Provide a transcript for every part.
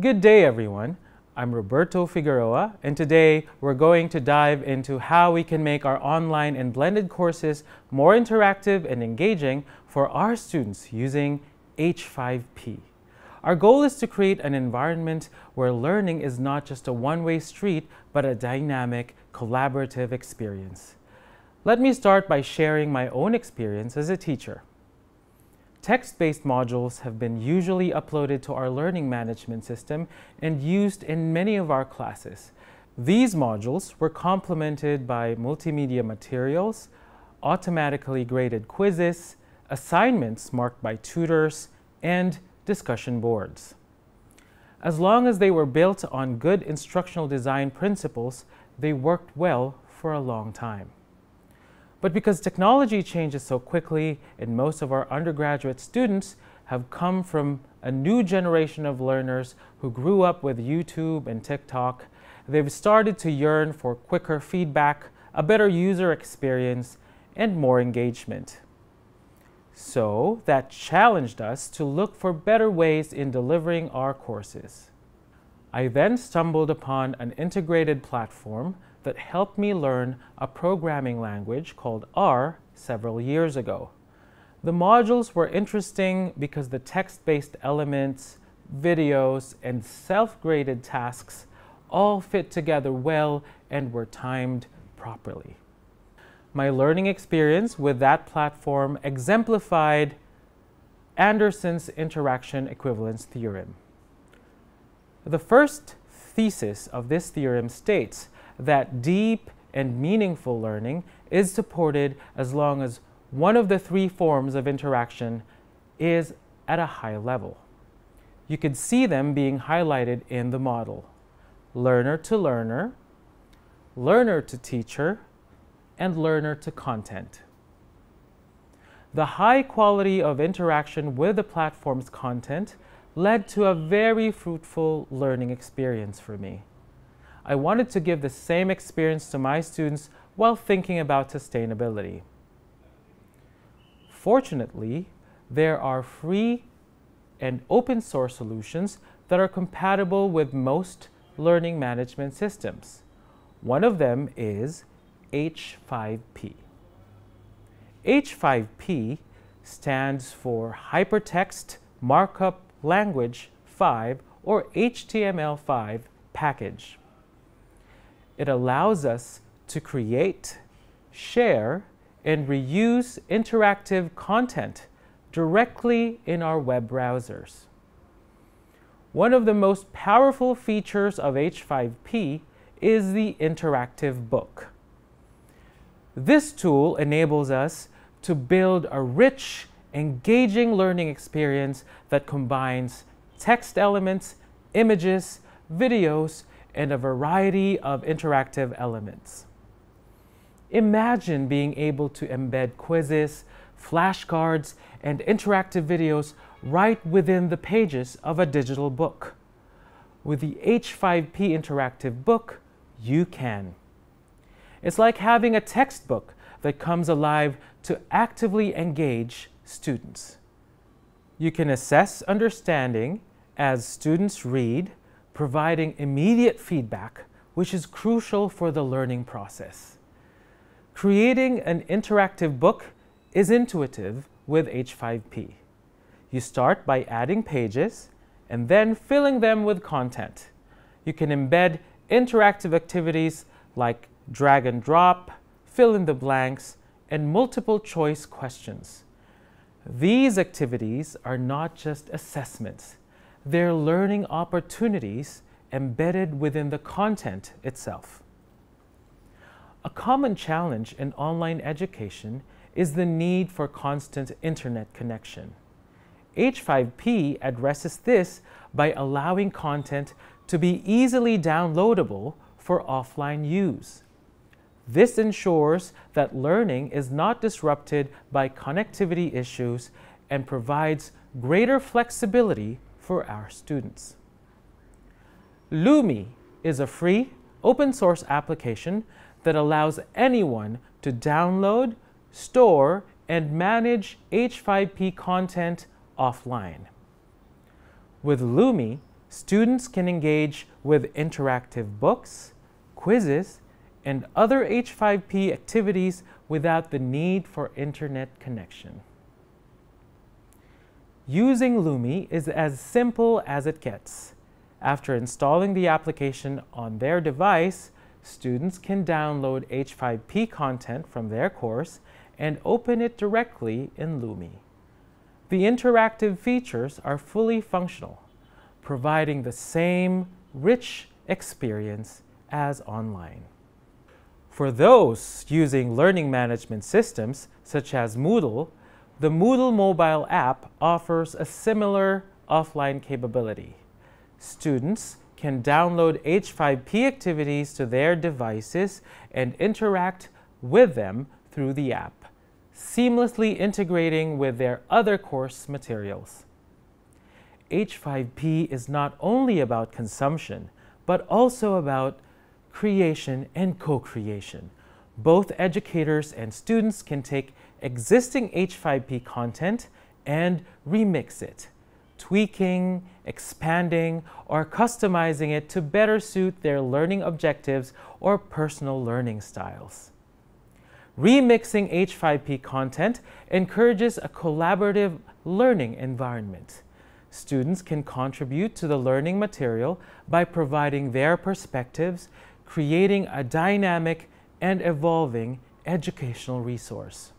Good day, everyone. I'm Roberto Figueroa, and today we're going to dive into how we can make our online and blended courses more interactive and engaging for our students using H5P. Our goal is to create an environment where learning is not just a one-way street, but a dynamic, collaborative experience. Let me start by sharing my own experience as a teacher. Text-based modules have been usually uploaded to our learning management system and used in many of our classes. These modules were complemented by multimedia materials, automatically graded quizzes, assignments marked by tutors, and discussion boards. As long as they were built on good instructional design principles, they worked well for a long time. But because technology changes so quickly and most of our undergraduate students have come from a new generation of learners who grew up with YouTube and TikTok, they've started to yearn for quicker feedback, a better user experience, and more engagement. So that challenged us to look for better ways in delivering our courses. I then stumbled upon an integrated platform that helped me learn a programming language called R several years ago. The modules were interesting because the text-based elements, videos, and self-graded tasks all fit together well and were timed properly my learning experience with that platform exemplified Anderson's interaction equivalence theorem. The first thesis of this theorem states that deep and meaningful learning is supported as long as one of the three forms of interaction is at a high level. You could see them being highlighted in the model. Learner to learner, learner to teacher, and learner to content. The high quality of interaction with the platform's content led to a very fruitful learning experience for me. I wanted to give the same experience to my students while thinking about sustainability. Fortunately, there are free and open source solutions that are compatible with most learning management systems. One of them is H5P. H5P stands for Hypertext Markup Language 5 or HTML5 package. It allows us to create, share, and reuse interactive content directly in our web browsers. One of the most powerful features of H5P is the interactive book. This tool enables us to build a rich, engaging learning experience that combines text elements, images, videos, and a variety of interactive elements. Imagine being able to embed quizzes, flashcards, and interactive videos right within the pages of a digital book. With the H5P interactive book, you can. It's like having a textbook that comes alive to actively engage students. You can assess understanding as students read, providing immediate feedback, which is crucial for the learning process. Creating an interactive book is intuitive with H5P. You start by adding pages and then filling them with content. You can embed interactive activities like drag and drop, fill in the blanks, and multiple choice questions. These activities are not just assessments, they're learning opportunities embedded within the content itself. A common challenge in online education is the need for constant internet connection. H5P addresses this by allowing content to be easily downloadable for offline use. This ensures that learning is not disrupted by connectivity issues and provides greater flexibility for our students. Lumi is a free, open source application that allows anyone to download, store, and manage H5P content offline. With Lumi, students can engage with interactive books, quizzes, and other H5P activities without the need for internet connection. Using Lumi is as simple as it gets. After installing the application on their device, students can download H5P content from their course and open it directly in Lumi. The interactive features are fully functional, providing the same rich experience as online. For those using learning management systems, such as Moodle, the Moodle mobile app offers a similar offline capability. Students can download H5P activities to their devices and interact with them through the app, seamlessly integrating with their other course materials. H5P is not only about consumption, but also about creation and co-creation. Both educators and students can take existing H5P content and remix it, tweaking, expanding, or customizing it to better suit their learning objectives or personal learning styles. Remixing H5P content encourages a collaborative learning environment. Students can contribute to the learning material by providing their perspectives, creating a dynamic and evolving educational resource.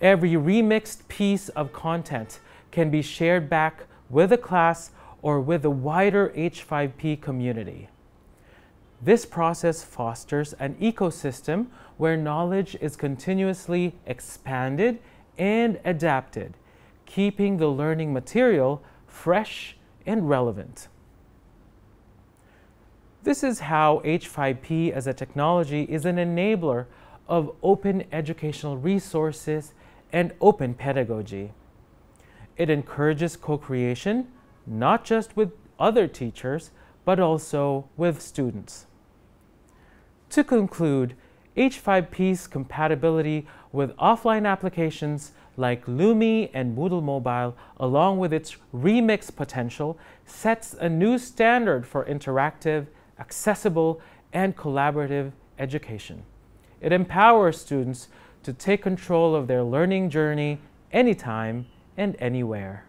Every remixed piece of content can be shared back with a class or with the wider H5P community. This process fosters an ecosystem where knowledge is continuously expanded and adapted, keeping the learning material fresh and relevant. This is how H5P as a technology is an enabler of open educational resources and open pedagogy. It encourages co-creation, not just with other teachers, but also with students. To conclude, H5P's compatibility with offline applications like Lumi and Moodle Mobile, along with its remix potential, sets a new standard for interactive, accessible, and collaborative education. It empowers students to take control of their learning journey anytime and anywhere.